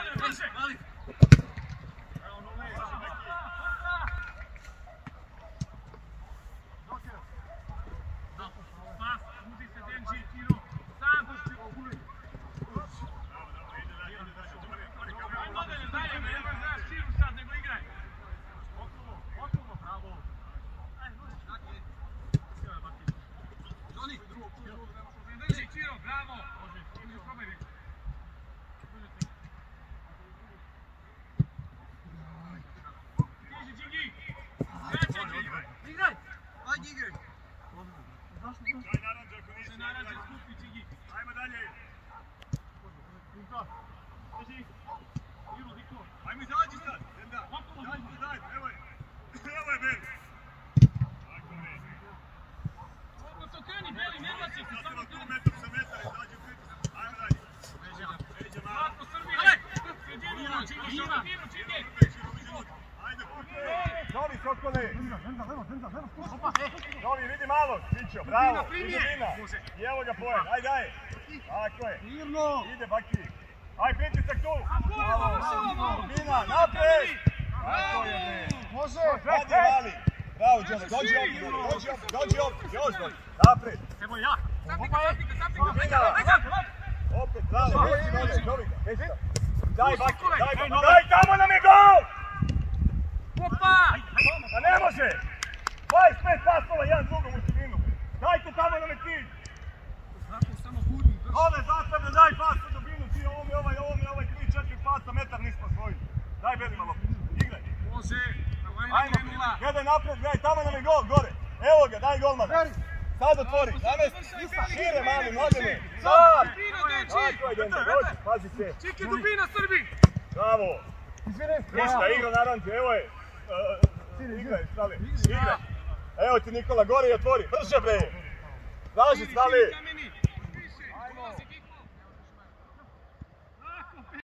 Ajmo dalje. Ajmo izađi Daj, daj, evo je. Evo je Ben. Tako je. Sad tu metar sa metar, izađi u pritisak. Ajmo dalje. Peđa malo. Ajde, pusti. Novi vidi malo. Pićo, bravo. Vidi Dina. I evo ga pojem. Ajde, ajde. Tako je. Ide Baki. Aj pritisak tu. Dina, napred. Tako je, ne. Može! Vadi, mali. Bravo, Đole. Dođi Đole. Dođi ovdje, dođi ovdje. Još dođi. Napred. Dina. Opet, bravo. Dođi, dođi, dođi. Daj, Baki, daj, Baki. Daj, tamo nam je gol! Pa ne može! 25 pasova, jedan drugom u sredinu. Dajte tamo je cilj. Ove zastavne, daj pas u dubinu, ti ovo mi ovaj, ovo mi ovaj, 3-4 pasa, metar nismo svojili. Daj Belima loptu, igraj. Ajmo, gledaj napred, gledaj, tamo nam je gol, gore. Evo ga, daj golmana. Sad otvori, namest, šire mali, nogene. Sad! Tako je, Denda, dođi, pazi se. Čiki dubina Srbi! Bravo. Ništa, igra naranđe, evo je. Uh, igraj, stali, igraj. Evo ti Nikola, gore i otvori, brže bre. Traži, stali.